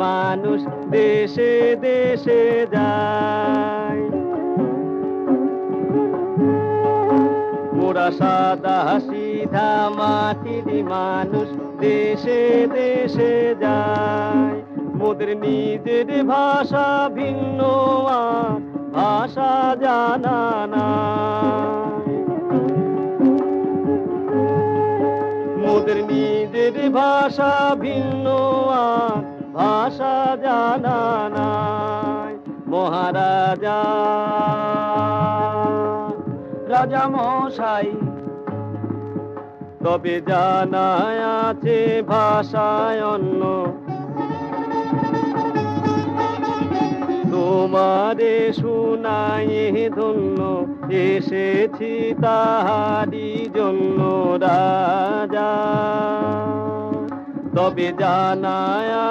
মানুষ দেশে দেশে যায়। মোরা সাদা সিধা মাটির মানুষ দেশে দেশে যায়। মোদের নিজের ভাষা ভিন্ন ভাষা জানা নাই। মোদের নিজের ভাষা ভিন্ন, আর মহারাজা। রাজা মশাই, তবে জানা আছে ভাষায় অন্য। তোমারে শুনাই ধন্য, এসেছি তাহারি জন্য রাজা। তবে জানায়